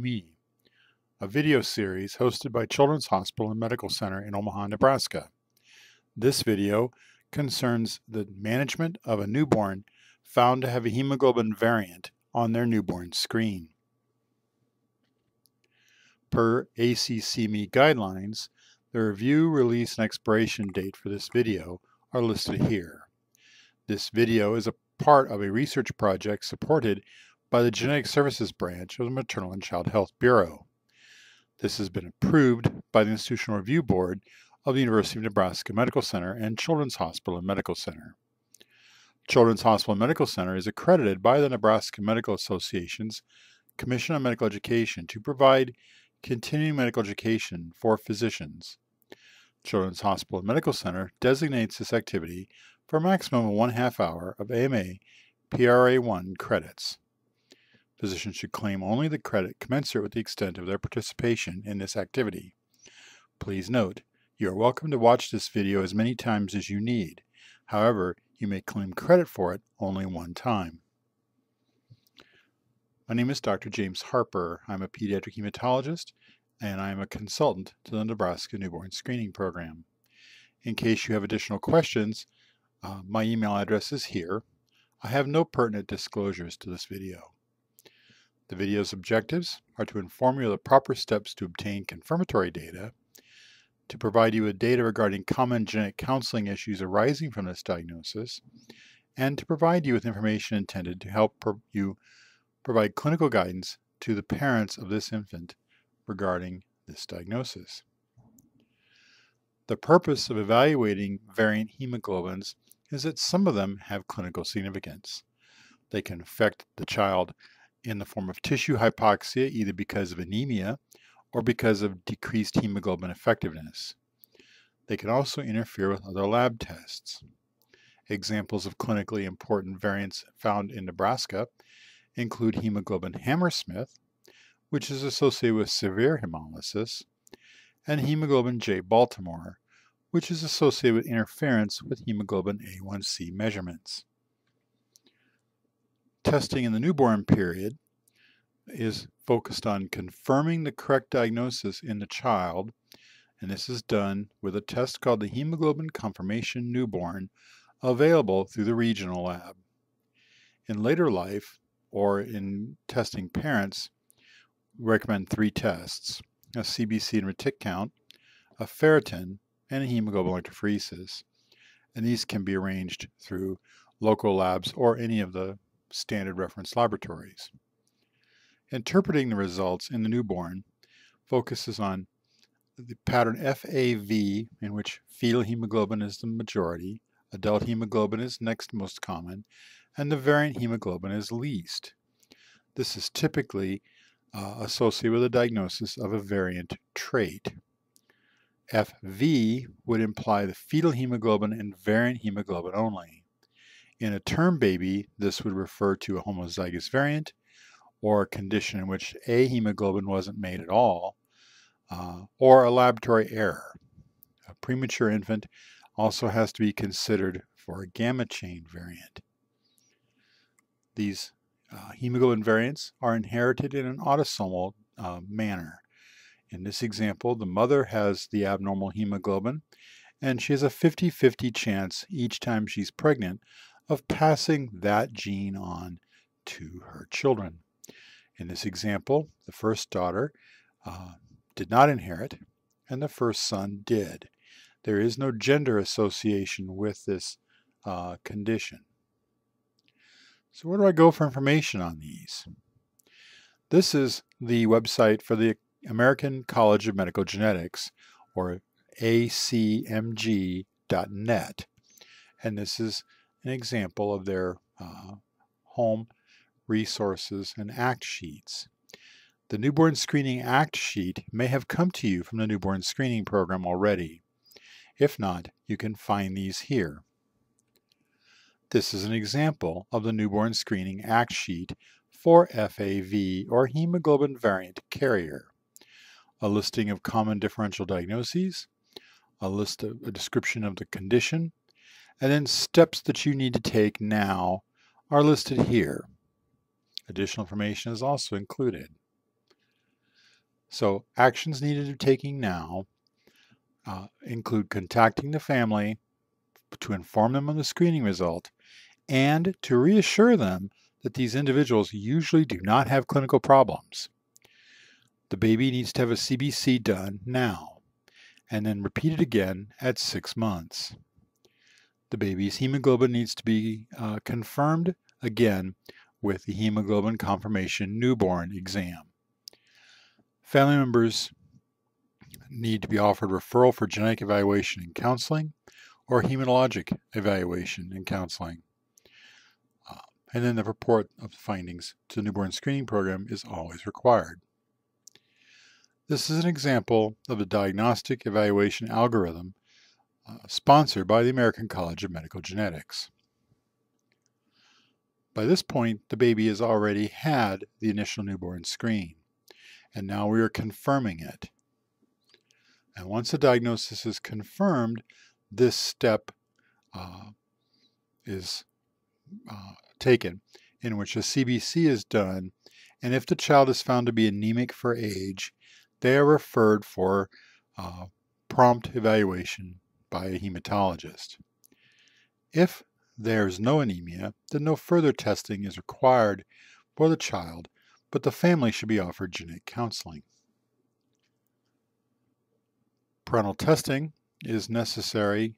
Me, a video series hosted by Children's Hospital and Medical Center in Omaha, Nebraska. This video concerns the management of a newborn found to have a hemoglobin variant on their newborn screen. Per ACCME guidelines, the review, release, and expiration date for this video are listed here. This video is a part of a research project supported by the Genetic Services Branch of the Maternal and Child Health Bureau. This has been approved by the Institutional Review Board of the University of Nebraska Medical Center and Children's Hospital and Medical Center. Children's Hospital and Medical Center is accredited by the Nebraska Medical Association's Commission on Medical Education to provide continuing medical education for physicians. Children's Hospital and Medical Center designates this activity for a maximum of one half hour of AMA PRA1 credits. Physicians should claim only the credit commensurate with the extent of their participation in this activity. Please note, you are welcome to watch this video as many times as you need. However, you may claim credit for it only one time. My name is Dr. James Harper. I'm a pediatric hematologist and I am a consultant to the Nebraska Newborn Screening Program. In case you have additional questions, uh, my email address is here. I have no pertinent disclosures to this video. The video's objectives are to inform you of the proper steps to obtain confirmatory data, to provide you with data regarding common genetic counseling issues arising from this diagnosis, and to provide you with information intended to help pro you provide clinical guidance to the parents of this infant regarding this diagnosis. The purpose of evaluating variant hemoglobins is that some of them have clinical significance. They can affect the child in the form of tissue hypoxia, either because of anemia or because of decreased hemoglobin effectiveness. They can also interfere with other lab tests. Examples of clinically important variants found in Nebraska include hemoglobin Hammersmith, which is associated with severe hemolysis, and hemoglobin J. Baltimore, which is associated with interference with hemoglobin A1C measurements. Testing in the newborn period is focused on confirming the correct diagnosis in the child, and this is done with a test called the Hemoglobin Confirmation Newborn, available through the regional lab. In later life, or in testing parents, we recommend three tests, a CBC and retic count, a ferritin, and a hemoglobin electrophoresis. And these can be arranged through local labs or any of the standard reference laboratories. Interpreting the results in the newborn focuses on the pattern FAV, in which fetal hemoglobin is the majority, adult hemoglobin is next most common, and the variant hemoglobin is least. This is typically uh, associated with a diagnosis of a variant trait. FV would imply the fetal hemoglobin and variant hemoglobin only. In a term baby, this would refer to a homozygous variant or a condition in which a hemoglobin wasn't made at all, uh, or a laboratory error. A premature infant also has to be considered for a gamma chain variant. These uh, hemoglobin variants are inherited in an autosomal uh, manner. In this example, the mother has the abnormal hemoglobin, and she has a 50-50 chance each time she's pregnant of passing that gene on to her children. In this example, the first daughter uh, did not inherit, and the first son did. There is no gender association with this uh, condition. So where do I go for information on these? This is the website for the American College of Medical Genetics, or acmg.net. And this is an example of their uh, home resources and act sheets. The Newborn Screening Act Sheet may have come to you from the Newborn Screening Program already. If not, you can find these here. This is an example of the Newborn Screening Act Sheet for FAV or hemoglobin variant carrier. A listing of common differential diagnoses, a list of a description of the condition, and then steps that you need to take now are listed here. Additional information is also included. So actions needed to be taking now uh, include contacting the family to inform them of the screening result and to reassure them that these individuals usually do not have clinical problems. The baby needs to have a CBC done now and then repeat it again at six months. The baby's hemoglobin needs to be uh, confirmed again with the hemoglobin confirmation newborn exam. Family members need to be offered referral for genetic evaluation and counseling or hematologic evaluation and counseling. Uh, and then the report of the findings to the newborn screening program is always required. This is an example of a diagnostic evaluation algorithm sponsored by the American College of Medical Genetics. By this point, the baby has already had the initial newborn screen, and now we are confirming it. And once the diagnosis is confirmed, this step uh, is uh, taken in which a CBC is done, and if the child is found to be anemic for age, they are referred for uh, prompt evaluation by a hematologist. If there is no anemia, then no further testing is required for the child, but the family should be offered genetic counseling. Parental testing is necessary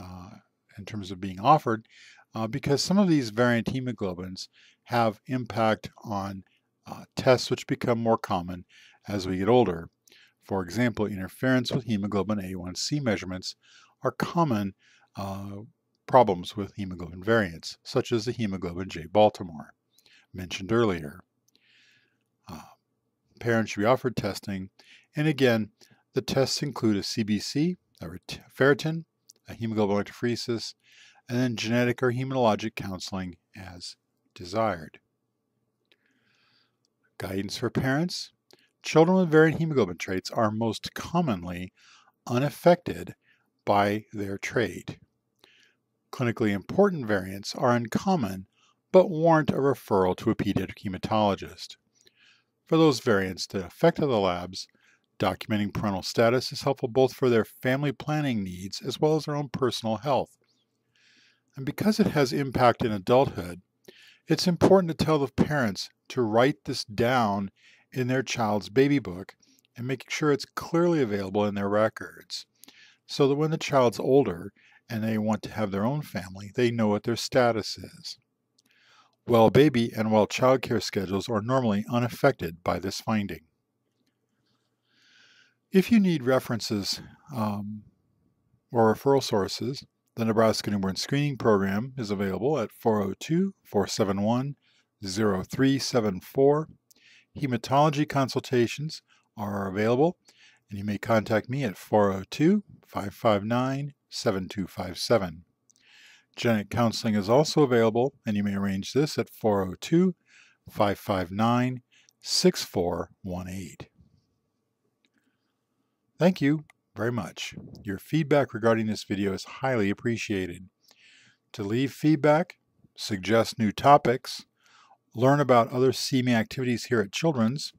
uh, in terms of being offered uh, because some of these variant hemoglobins have impact on uh, tests which become more common as we get older. For example, interference with hemoglobin A1C measurements are common uh, problems with hemoglobin variants, such as the hemoglobin J Baltimore mentioned earlier. Uh, parents should be offered testing, and again, the tests include a CBC, a ferritin, a hemoglobin electrophoresis, and then genetic or hematologic counseling as desired. Guidance for parents. Children with variant hemoglobin traits are most commonly unaffected by their trait. Clinically important variants are uncommon but warrant a referral to a pediatric hematologist. For those variants that affect the labs, documenting parental status is helpful both for their family planning needs as well as their own personal health. And because it has impact in adulthood, it's important to tell the parents to write this down in their child's baby book and make sure it's clearly available in their records so that when the child's older and they want to have their own family, they know what their status is. Well baby and well child care schedules are normally unaffected by this finding. If you need references um, or referral sources, the Nebraska Newborn Screening Program is available at 402 471 0374 Hematology consultations are available, and you may contact me at 402 559 7257. Genetic counseling is also available, and you may arrange this at 402 559 6418. Thank you very much. Your feedback regarding this video is highly appreciated. To leave feedback, suggest new topics, learn about other CME activities here at Children's,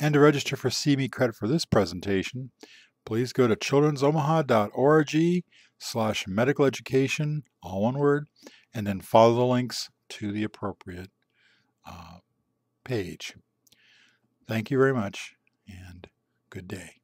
and to register for CME credit for this presentation, please go to children'somaha.org slash medical education, all one word, and then follow the links to the appropriate uh, page. Thank you very much, and good day.